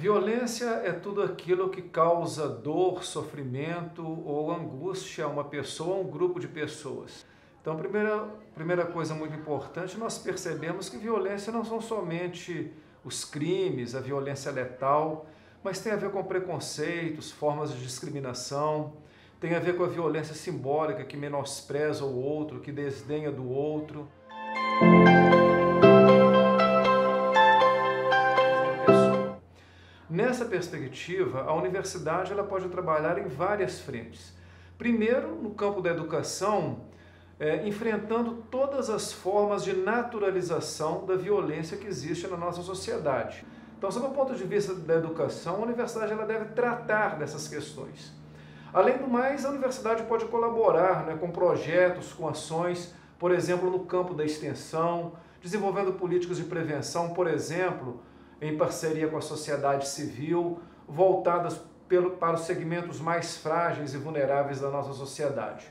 Violência é tudo aquilo que causa dor, sofrimento ou angústia a uma pessoa ou um grupo de pessoas. Então, primeira, primeira coisa muito importante, nós percebemos que violência não são somente os crimes, a violência letal, mas tem a ver com preconceitos, formas de discriminação, tem a ver com a violência simbólica que menospreza o outro, que desdenha do outro. Nessa perspectiva, a universidade ela pode trabalhar em várias frentes. Primeiro, no campo da educação, é, enfrentando todas as formas de naturalização da violência que existe na nossa sociedade. Então, sob o ponto de vista da educação, a universidade ela deve tratar dessas questões. Além do mais, a universidade pode colaborar né, com projetos, com ações, por exemplo, no campo da extensão, desenvolvendo políticas de prevenção, por exemplo, em parceria com a sociedade civil, voltadas pelo, para os segmentos mais frágeis e vulneráveis da nossa sociedade.